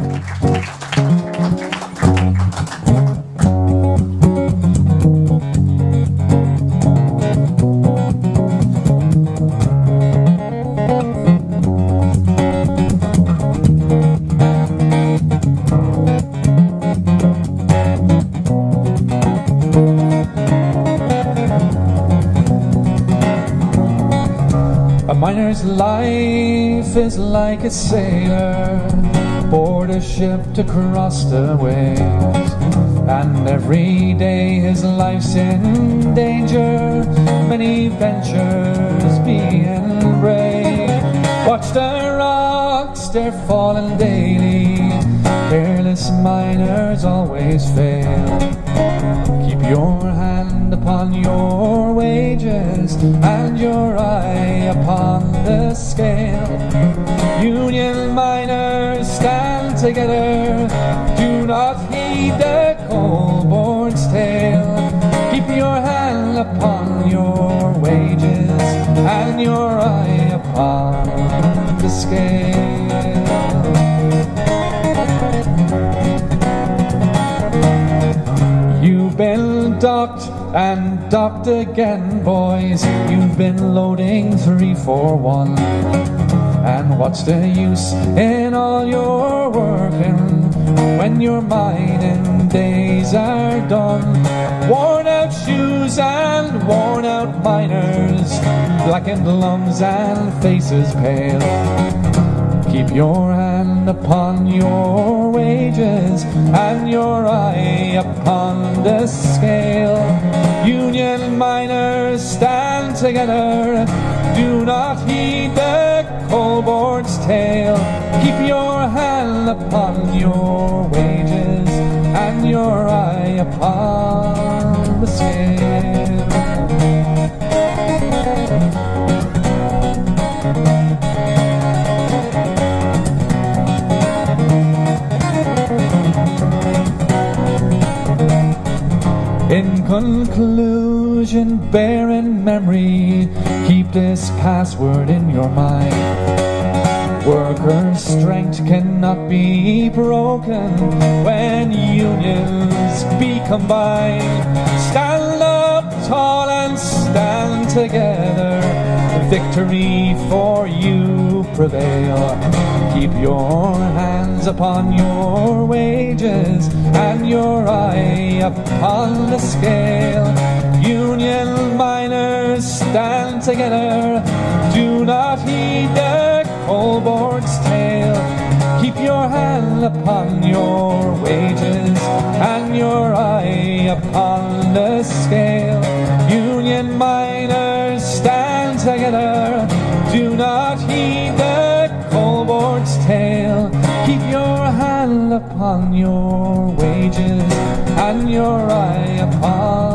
A miner's life is like a sailor board a ship to cross the waves. And every day his life's in danger, many ventures being brave. Watch the rocks, they're falling daily. Careless miners always fail. Keep your hand upon your wages and your eye upon the scale. Union miners stand together. Do not heed the coal board's tale. Keep your hand upon your wages and your eye upon the scale. You've been docked and docked again, boys. You've been loading three for one. And what's the use in all your working when your mining days are done? Worn out shoes and worn out miners, blackened lungs and faces pale. Keep your hand upon your wages and your eye upon the scale. Stand together. Do not heed the coal board's tale. Keep your hand upon your wages and your eye upon the scale. Conclusion, bear in memory, keep this password in your mind. Workers' strength cannot be broken when unions be combined. Stand up tall and stand together. Victory for you prevail. Keep your hands upon your wages and your eye upon the scale. Union miners stand together. Do not heed the coal board's tale. Keep your hand upon your wages and your eye upon the scale. Upon your wages and your eye upon